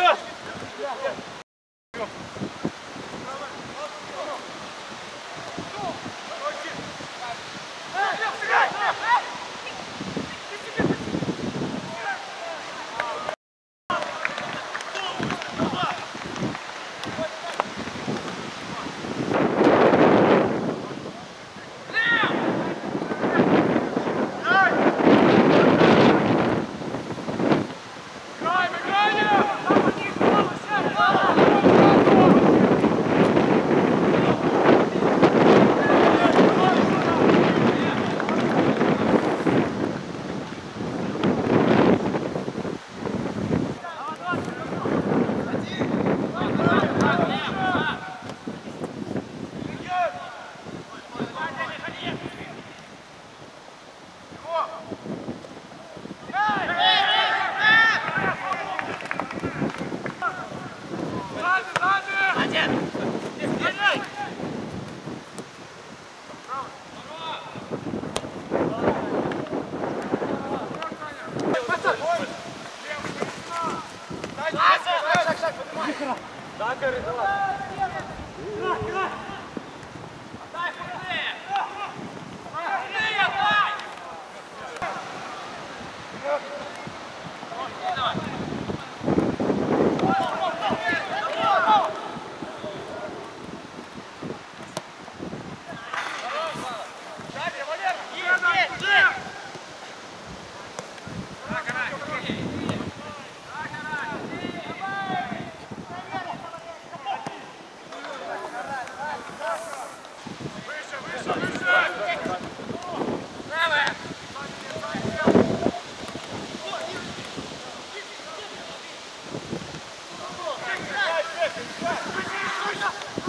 Yeah. Danke, Ritter. どっちだ?